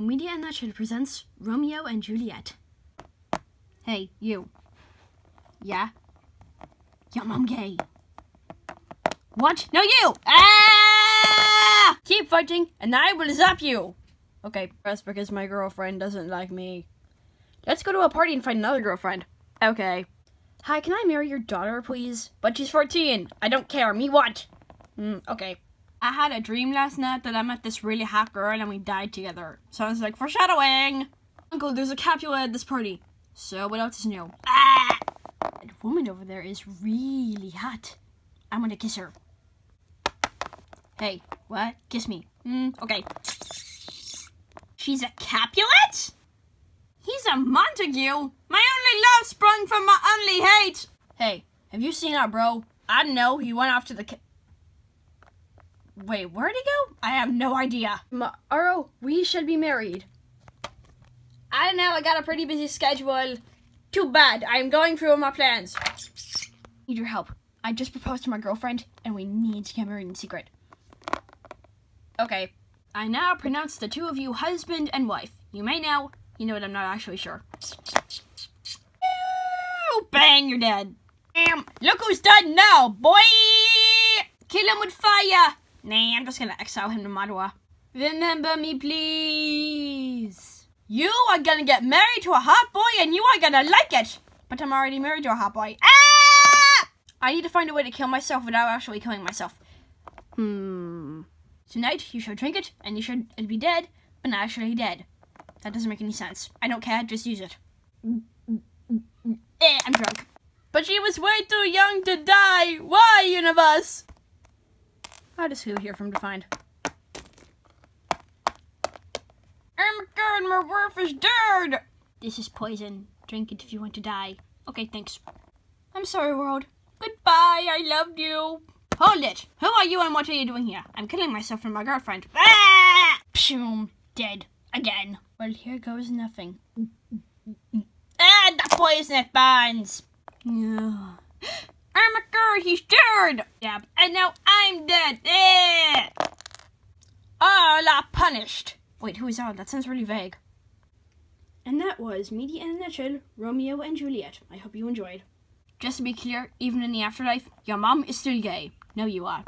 Nutshell presents Romeo and Juliet. Hey, you. Yeah? Your mom gay. What? No, you! Ah! Keep fighting, and I will zap you! Okay, that's because my girlfriend doesn't like me. Let's go to a party and find another girlfriend. Okay. Hi, can I marry your daughter, please? But she's 14. I don't care. Me what? Mm, okay. I had a dream last night that I met this really hot girl and we died together. So I was like, foreshadowing! Uncle, there's a Capulet at this party. So what else is new? Ah! That woman over there is really hot. I'm gonna kiss her. Hey, what? Kiss me. Mm, okay. She's a Capulet? He's a Montague. My only love sprung from my only hate. Hey, have you seen our bro? I know. He went off to the. Ca- Wait, where'd he go? I have no idea. Aro, we should be married. I don't know. I got a pretty busy schedule. Too bad. I'm going through all my plans. Need your help. I just proposed to my girlfriend, and we need to get married in secret. Okay. I now pronounce the two of you husband and wife. You may now. You know what? I'm not actually sure. Ooh, bang! You're dead. Damn! Look who's dead now, boy! Kill him with fire. Nah, I'm just gonna exile him to Mantua. Remember me, please. You are gonna get married to a hot boy and you are gonna like it. But I'm already married to a hot boy. Ah! I need to find a way to kill myself without actually killing myself. Hmm. Tonight, you should drink it and you should be dead, but not actually dead. That doesn't make any sense. I don't care, just use it. Eh, I'm drunk. But she was way too young to die. Why, universe? How does who hear from defined? Oh my god, my wife is dead! This is poison. Drink it if you want to die. Okay, thanks. I'm sorry, world. Goodbye, I loved you. Hold it! Who are you and what are you doing here? I'm killing myself for my girlfriend. Ah! Pshoom! Dead. Again. Well, here goes nothing. Ah, the poison it! Oh my god, he's dead! Yeah, and now I'm dead! Eh! All are punished! Wait, who is all? That sounds really vague. And that was Media in a Nutshell, Romeo and Juliet. I hope you enjoyed. Just to be clear, even in the afterlife, your mom is still gay. No, you are.